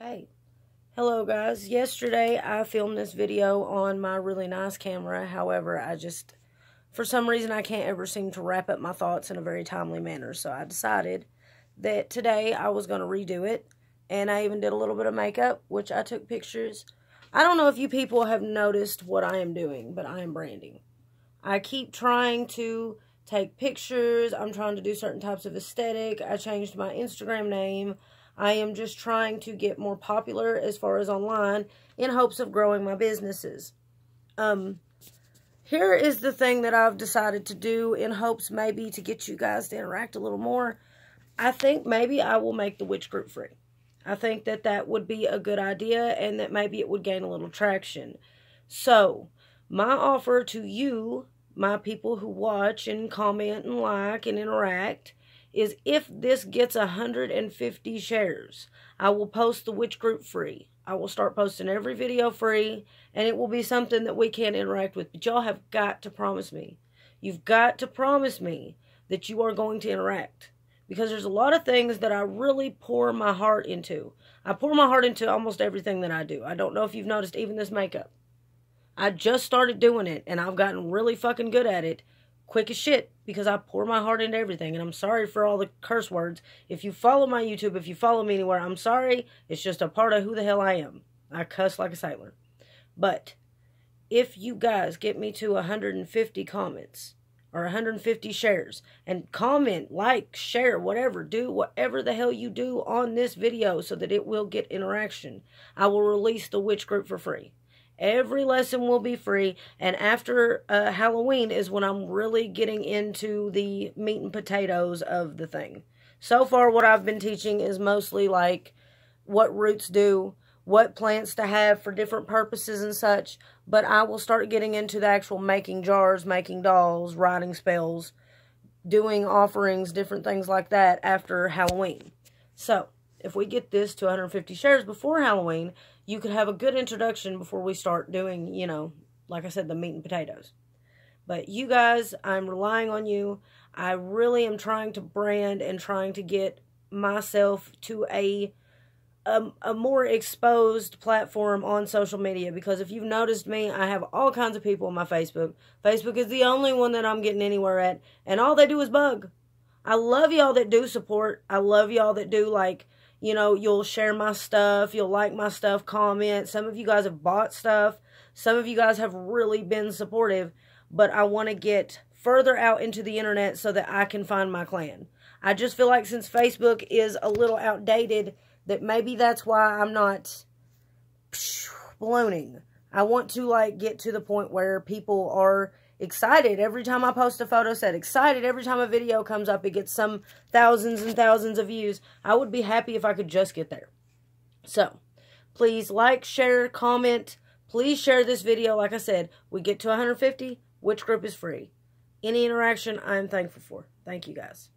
Hey, hello guys. Yesterday I filmed this video on my really nice camera. However, I just, for some reason, I can't ever seem to wrap up my thoughts in a very timely manner. So I decided that today I was going to redo it. And I even did a little bit of makeup, which I took pictures. I don't know if you people have noticed what I am doing, but I am branding. I keep trying to take pictures. I'm trying to do certain types of aesthetic. I changed my Instagram name. I am just trying to get more popular as far as online in hopes of growing my businesses. Um, here is the thing that I've decided to do in hopes maybe to get you guys to interact a little more. I think maybe I will make the witch group free. I think that that would be a good idea and that maybe it would gain a little traction. So, my offer to you, my people who watch and comment and like and interact, is if this gets 150 shares, I will post the witch group free. I will start posting every video free, and it will be something that we can interact with. But y'all have got to promise me. You've got to promise me that you are going to interact. Because there's a lot of things that I really pour my heart into. I pour my heart into almost everything that I do. I don't know if you've noticed even this makeup. I just started doing it, and I've gotten really fucking good at it quick as shit because I pour my heart into everything. And I'm sorry for all the curse words. If you follow my YouTube, if you follow me anywhere, I'm sorry. It's just a part of who the hell I am. I cuss like a sailor. But if you guys get me to 150 comments or 150 shares and comment, like, share, whatever, do whatever the hell you do on this video so that it will get interaction, I will release the witch group for free. Every lesson will be free. And after uh, Halloween is when I'm really getting into the meat and potatoes of the thing. So far, what I've been teaching is mostly like what roots do, what plants to have for different purposes and such. But I will start getting into the actual making jars, making dolls, writing spells, doing offerings, different things like that after Halloween. So, if we get this to 150 shares before Halloween, you could have a good introduction before we start doing, you know, like I said, the meat and potatoes. But you guys, I'm relying on you. I really am trying to brand and trying to get myself to a, a, a more exposed platform on social media because if you've noticed me, I have all kinds of people on my Facebook. Facebook is the only one that I'm getting anywhere at, and all they do is bug. I love y'all that do support. I love y'all that do like you know, you'll share my stuff, you'll like my stuff, comment. Some of you guys have bought stuff. Some of you guys have really been supportive, but I want to get further out into the internet so that I can find my clan. I just feel like since Facebook is a little outdated, that maybe that's why I'm not ballooning. I want to like get to the point where people are excited every time I post a photo set, excited every time a video comes up, it gets some thousands and thousands of views. I would be happy if I could just get there. So, please like, share, comment. Please share this video. Like I said, we get to 150, witch group is free. Any interaction, I'm thankful for. Thank you guys.